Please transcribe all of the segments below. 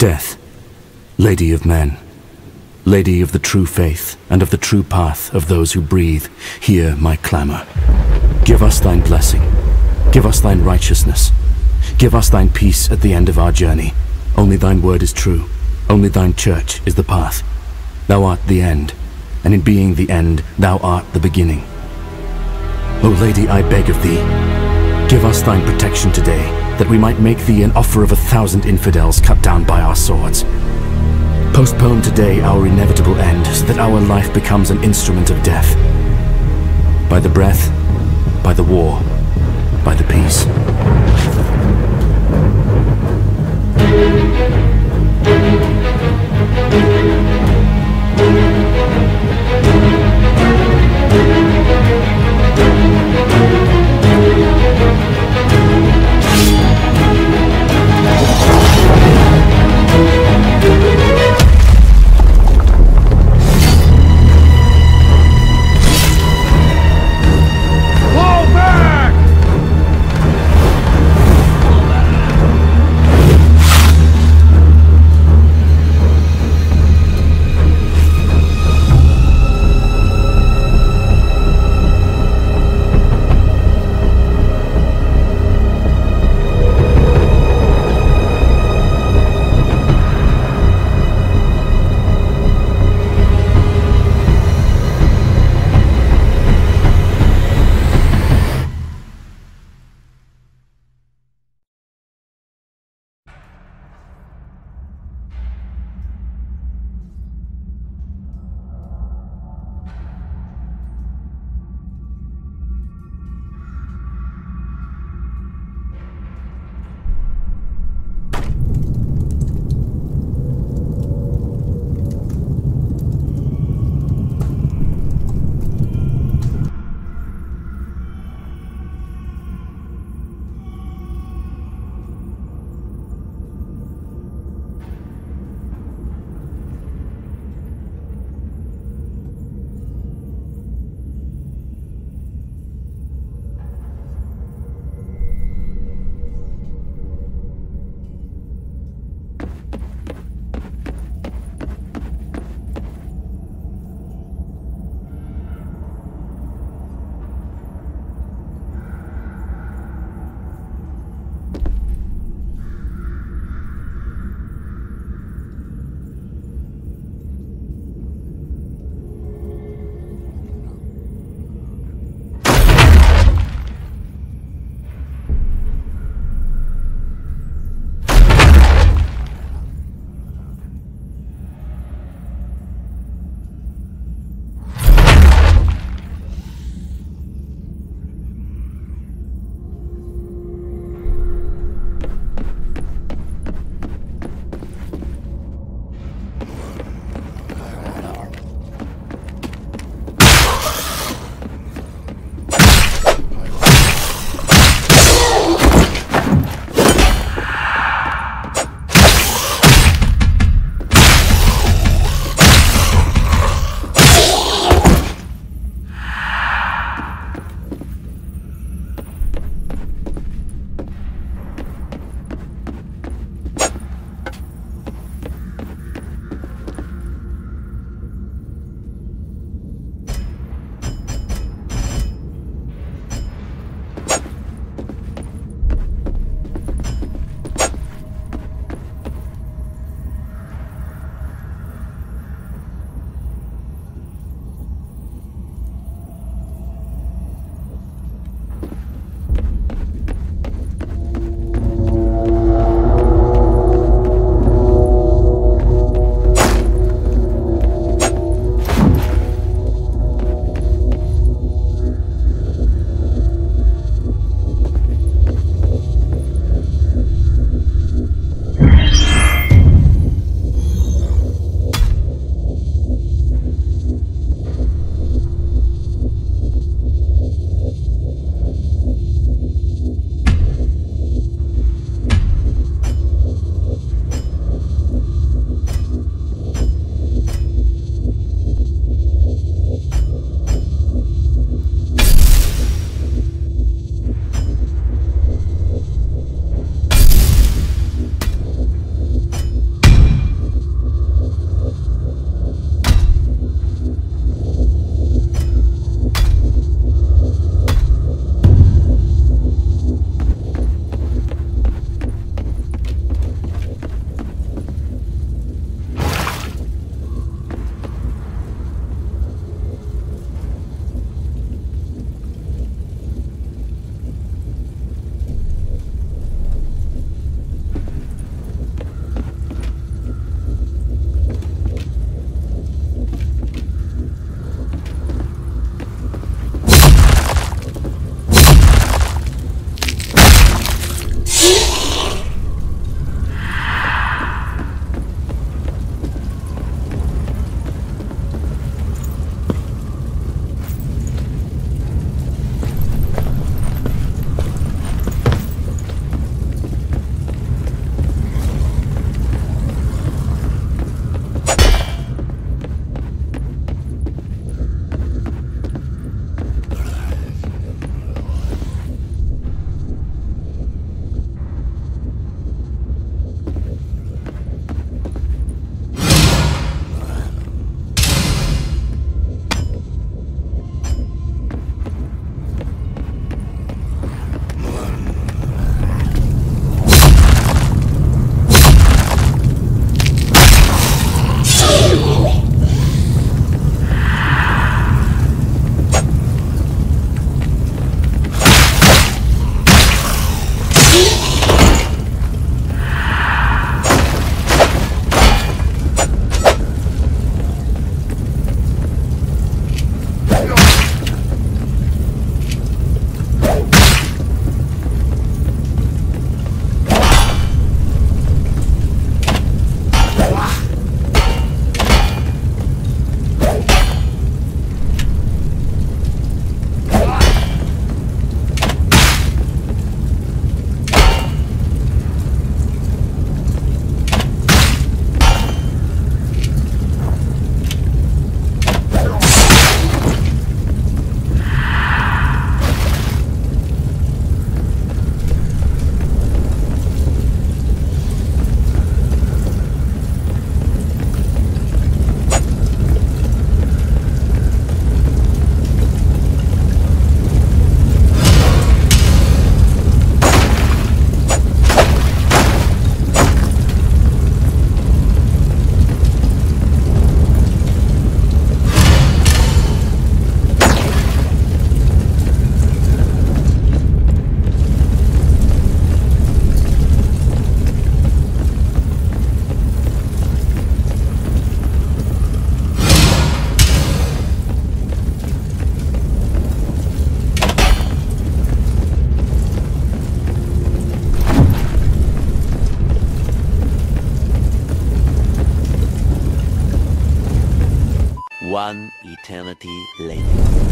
Death, Lady of men, Lady of the true faith and of the true path of those who breathe, hear my clamor. Give us thine blessing. Give us thine righteousness. Give us thine peace at the end of our journey. Only thine word is true. Only thine church is the path. Thou art the end, and in being the end, thou art the beginning. O Lady, I beg of thee, give us thine protection today, that we might make thee an offer of a thousand infidels cut down by our swords. Postpone today our inevitable end, so that our life becomes an instrument of death. By the breath, by the war, by the peace. One eternity later.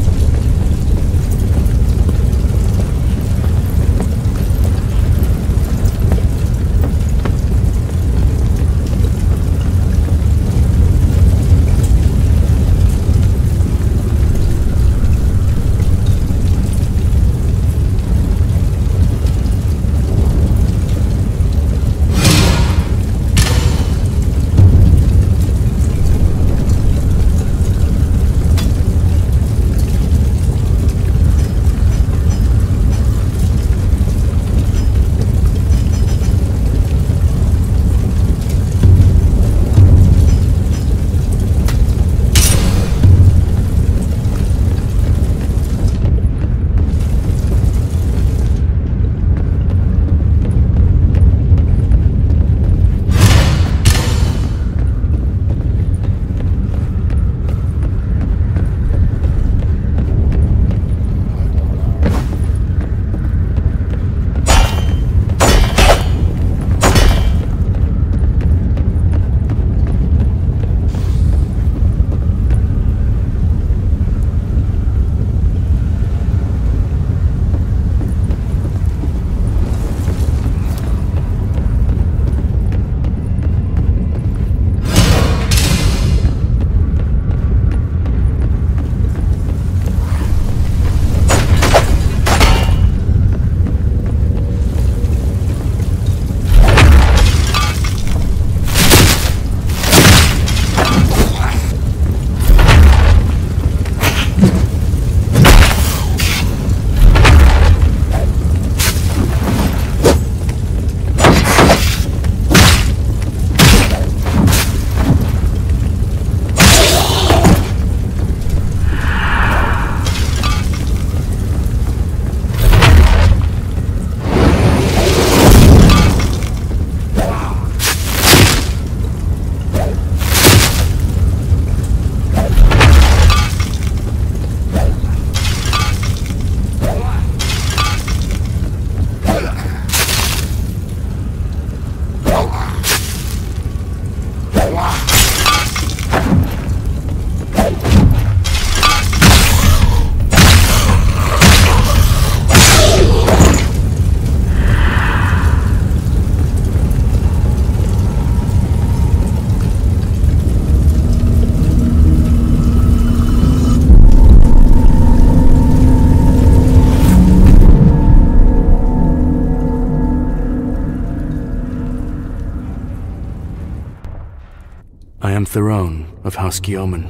Of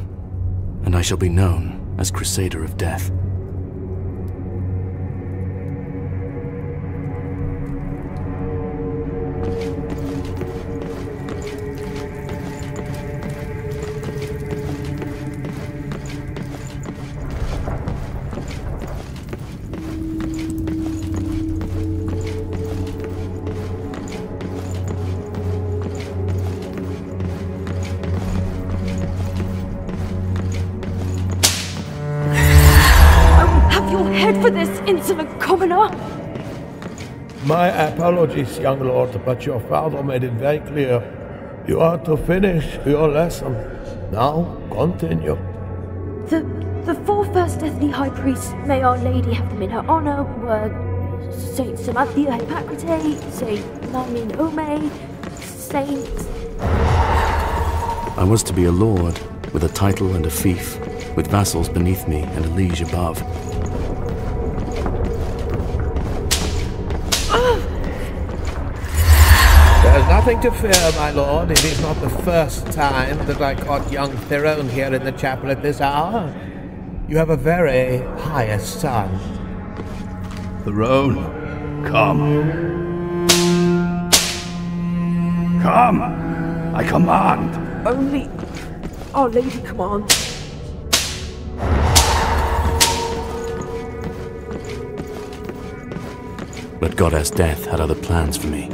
and I shall be known as Crusader of Death. My apologies, young lord, but your father made it very clear. You are to finish your lesson. Now, continue. The the four first Ethne High Priests, may Our Lady have them in her honor, were Saint Samanthia Hippocrate, Saint Namin Ome, Saint... I was to be a lord, with a title and a fief, with vassals beneath me and a liege above. Nothing to fear, uh, my lord. It is not the first time that I caught young Theron here in the chapel at this hour. You have a very pious son. Theron, come. Come! I command! Only Our Lady commands. But Goddess Death had other plans for me.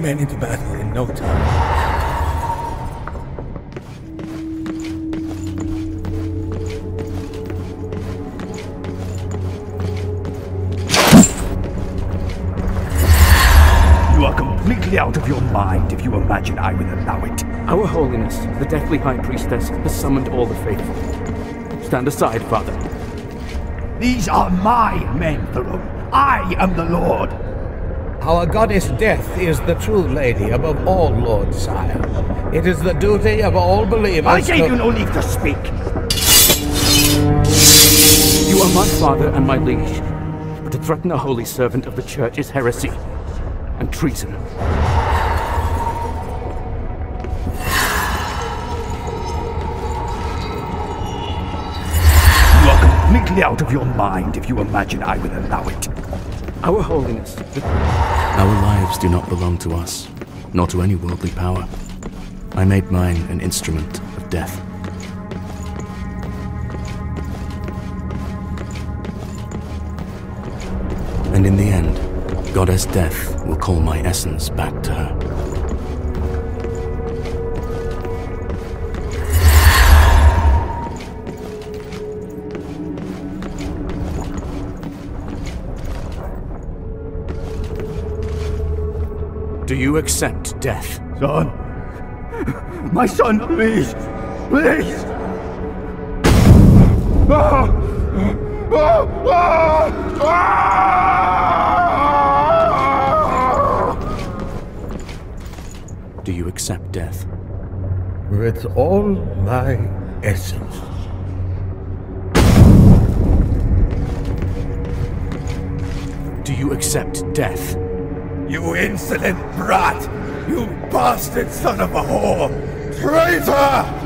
Men into battle in no time. You are completely out of your mind if you imagine I will allow it. Our Holiness, the Deathly High Priestess, has summoned all the faithful. Stand aside, Father. These are my men, Theron. I am the Lord. Our goddess Death is the true lady above all lords, sire. It is the duty of all believers I gave to... you no leave to speak. You are my father and my liege. But to threaten a holy servant of the Church is heresy and treason. You are completely out of your mind if you imagine I will allow it. Our Holiness, the... Our lives do not belong to us, nor to any worldly power. I made mine an instrument of death. And in the end, Goddess Death will call my essence back to her. Do you accept death? Son. My son, please. Please. Ah! Ah! Ah! Ah! Do you accept death? With all my essence. Do you accept death? You insolent brat! You bastard son of a whore! Traitor!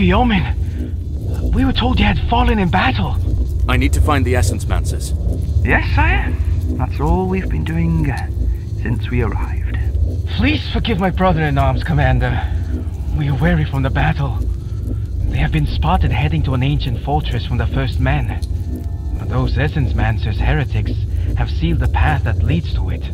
Sir Guillaumin, we were told you had fallen in battle. I need to find the Essence Mancers. Yes, sire. That's all we've been doing uh, since we arrived. Please forgive my brother-in-arms, Commander. We are weary from the battle. They have been spotted heading to an ancient fortress from the First Men. But those Essence Mancers heretics have sealed the path that leads to it.